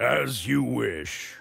As you wish.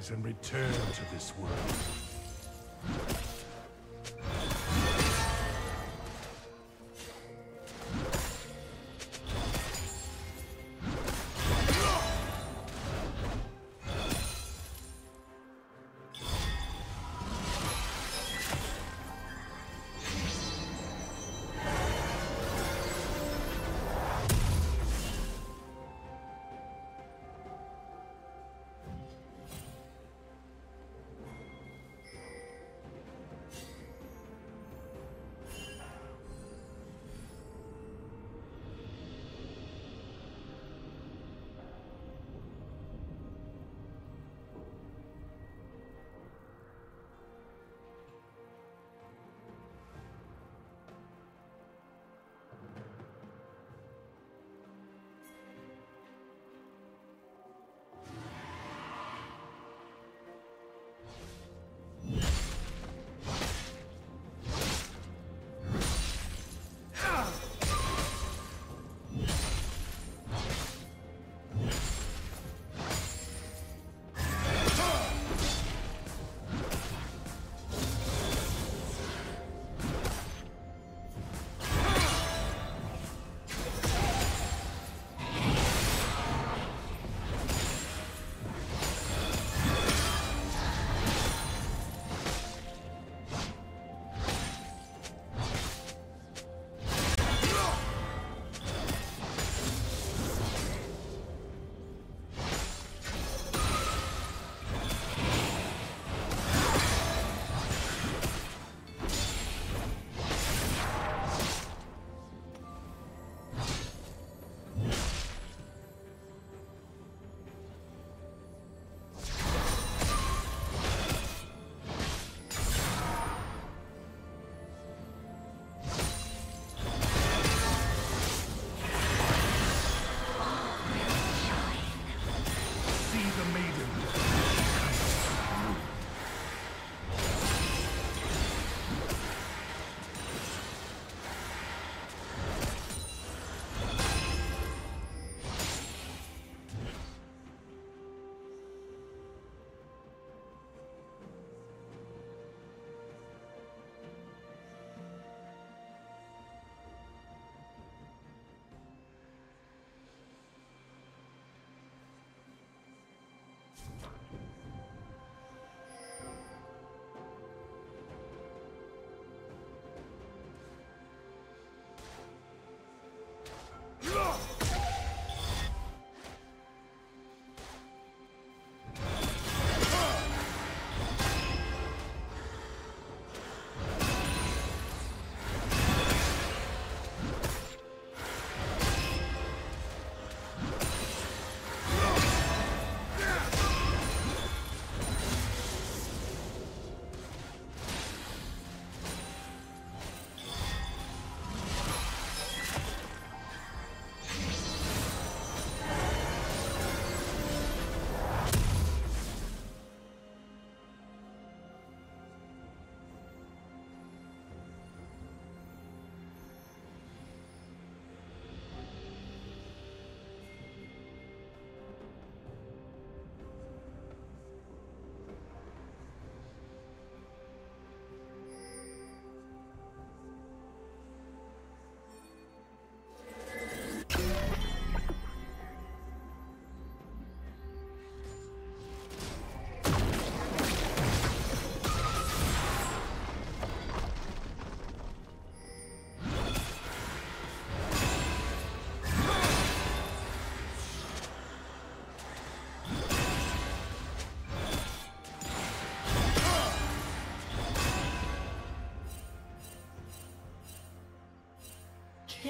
Arise and return to this world.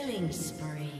Killing spree.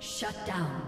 Shut down.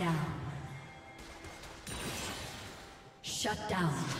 down. Shut down.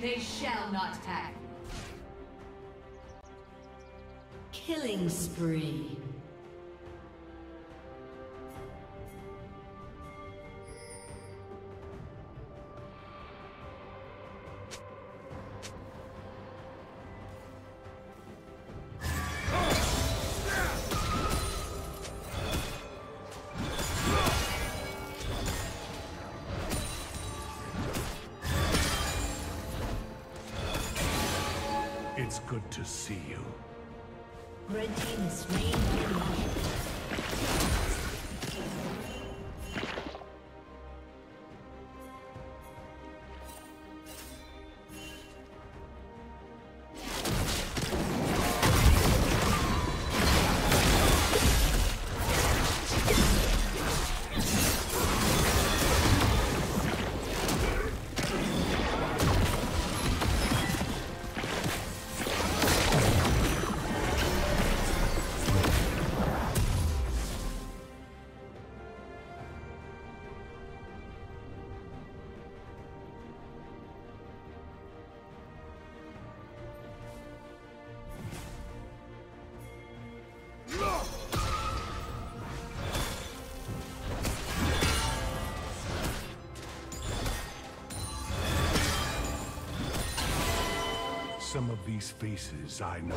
They shall not act. Killing spree. See you. Some of these faces I know.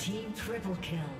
team triple kill.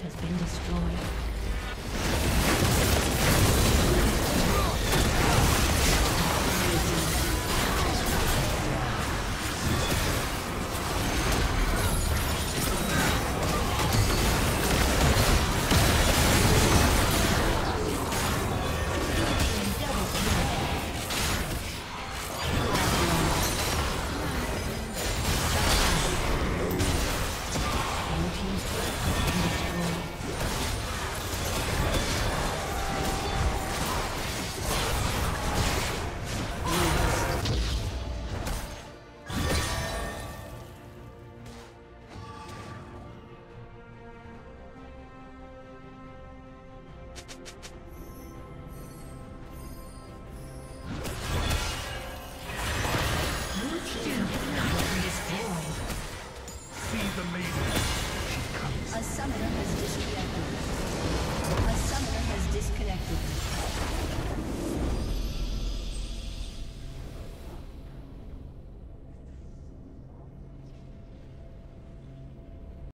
Has been destroyed.